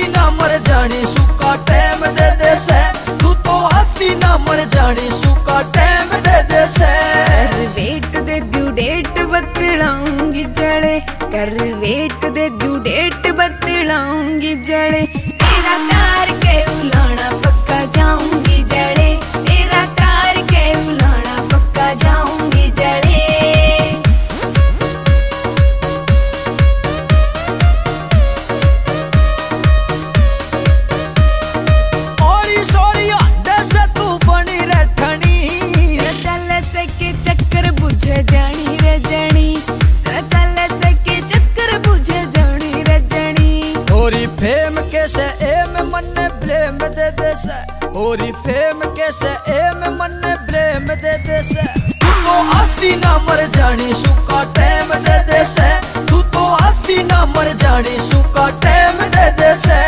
आती ना मर जाने, सुखा टैम दे दे से। तू तो हाथी ना मर जानी, सुखा टाइम दे दे से। वेट दे दू डेट बतलाऊँगी जड़े। कर वेट दे दू डेट बतलाऊँगी जड़े। तेरा तार दे दे से। ओरी फेम के से ए में मन ब्लेम दे दे से। तू तो आती ना मर जानी सुका टाइम दे दे से। तू तो आती ना मर जानी सुका टाइम दे दे से।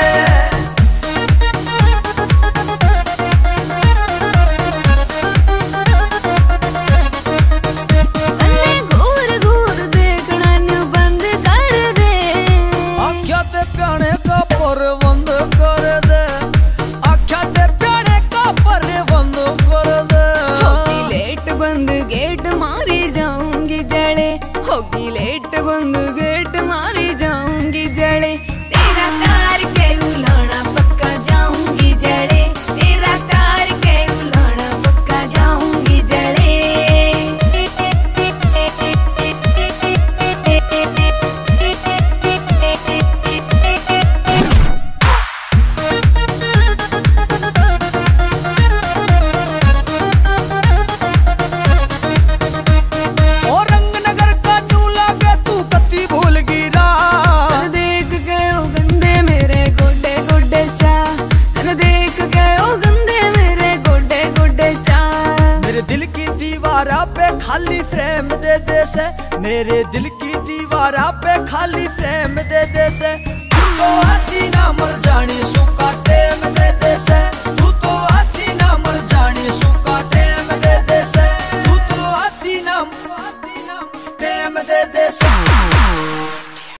अन्ने जड़े होगी दीवारा पे खाली फ्रेम दे दे से। मेरे दिल की दीवारा पे खाली फ्रेम दे दे से। तू तो आती ना मर जानी, सुखा टेम दे दे से। तू तो आती ना मर जानी, सुखा टेम दे दे से। तू तो आती ना आती ना, टेम दे दे से।